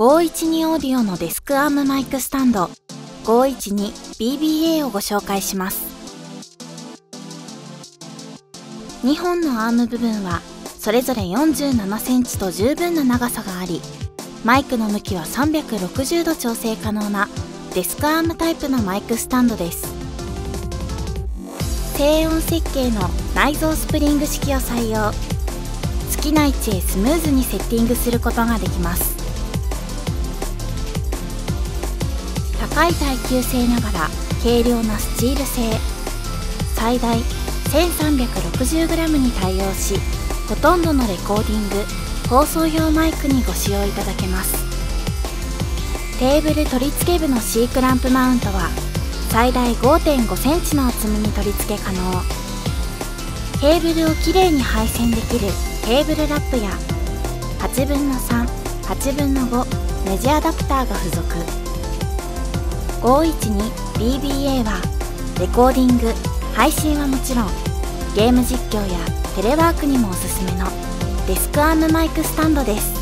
512オーディオのデスクアームマイクスタンド。512BBA をご紹介します。2本のアーム部分はそれぞれ47センチと十分な長さがありマイクの向きは360度調整可能なデスクアームタイプのマイクスタンドです。静音設計の内蔵スプリング式を採用。好きな位置へスムーズにセッティングすることができます。高い耐久性ながら軽量なスチール製最大 1360g に対応しほとんどのレコーディング放送用マイクにご使用いただけます。テーブル取り付け部の C クランプマウントは最大 5.5cm の厚みに取り付け可能。ケーブルをきれいに配線できるケーブルラップや8分の38分の5ネジアダプターが付属。512BBA はレコーディング配信はもちろんゲーム実況やテレワークにもおすすめのデスクアームマイクスタンドです。